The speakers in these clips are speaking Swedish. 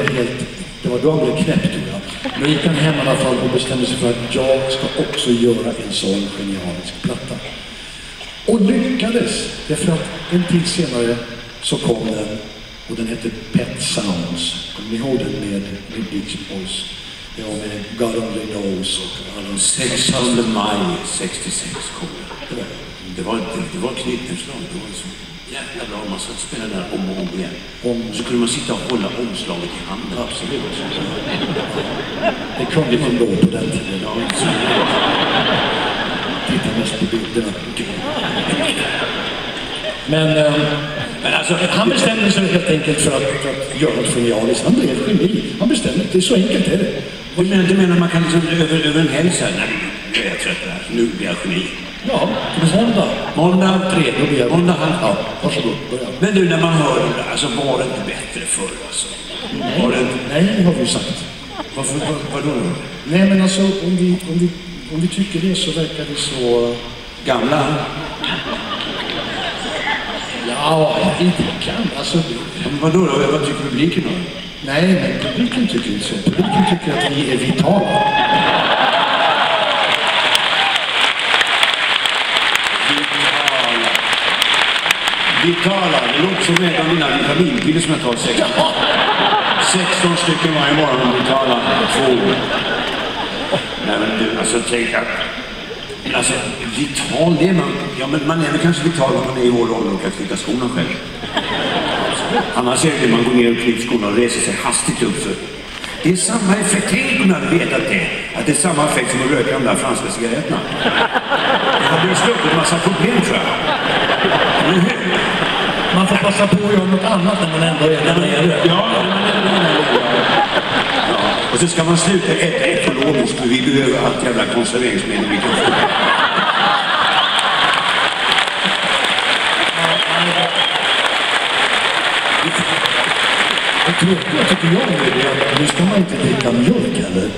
var helt... Det var då han blev knäpp tror jag. Men gick han hem i alla fall och bestämde sig för att jag ska också göra en sån genialisk platta. Och lyckades! Därför att en tid senare så kom den och den hette Pet Sounds. Kommer ni ihåg den med, med Beach Boys? Ja, med God Only Knows och alla 16 maj 66 kom Det var det. Var, det, det var knytnävsslag. Det var så jävla bra. Man satt och spelade där om och om igen. Om- så kunde man sitta och hålla omslaget i handen. Absolut. Det kunde man då på den tiden. Ja, Titta mest på bilderna. Men eh, Men alltså, han bestämde sig helt enkelt för att, för att göra något genialiskt. Han blev geni. Han bestämde det. är Så enkelt är det. du menar, du menar man kan liksom över, över en helg säga nej, nu är jag trött på det här. Nu blir jag geni. Ja, måndag. Måndag, Tre, då blir jag Måndag halv Ja, varsågod. Börja. Men du, när man hör det alltså var det inte bättre förr alltså? Var det? Nej, det har vi sagt. Varför, vad, vadå? Nej, men alltså om vi, om vi, om vi tycker det så verkar det så... Gamla? Ja, inte kan. Alltså, Men vadå då? Vad tycker publiken då? nej, men publiken tycker inte så. Publiken tycker att vi är. Vitala. Vitala, det låter som en av mina vitaminpiller som jag tar sex. 16 stycken varje morgon Vitala. Två. Nej men du, alltså tänk att... Alltså, vital, det är man... Ja, men man är väl kanske vital om man är i vår ålder och kan knyta skorna själv. Annars är det man går ner och knyter skorna och reser sig hastigt upp så... Det är samma effekt. Tänk om jag hade vetat det. Att det är samma effekt som att röka de där franska cigaretterna. Jag hade sluppit en massa problem tror jag. Man får passa på att göra något annat när man ändå är där nere. Ja. Och så ska man sluta äta ekologiskt för vi behöver allt jävla konserveringsmedel vi kan få. Det tråkiga tycker jag är det att nu ska man inte dricka mjölk heller.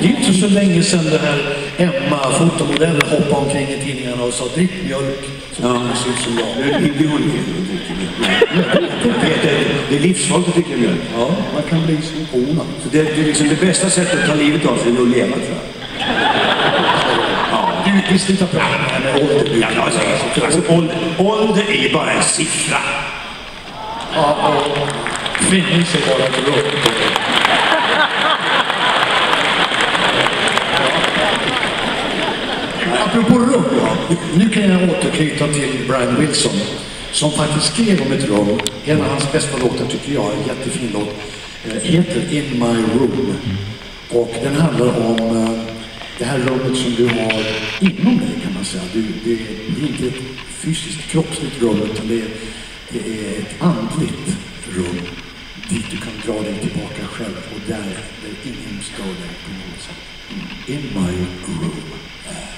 Det är inte så länge sedan det här Emma, fotomodellen, hoppade omkring i tidningarna och sa drick mjölk så Ja. ut som jag. Det är- det Det är- livsfarligt att dricka mjölk. Ja, man kan bli som korna. Så det, det är liksom det bästa sättet att ta livet av sig är att leva tror jag. Du, vi slutar prata om det här med ålder. Ja, alltså, alltså, ålder, ålder är bara en siffra. Ja, och fängelse bara ett rum. Apropå rum, ja. Nu kan jag återknyta till Brian Wilson som faktiskt skrev om ett rum. En av hans bästa låtar tycker jag, en jättefin låt, eh, heter In My Room. Och den handlar om eh, det här rummet som du har inom dig kan man säga. Du, det är inte ett fysiskt kroppsligt rum utan det är, det är ett andligt rum dit du kan dra dig tillbaka själv och där, där ingen stör dig på något sätt. In my room.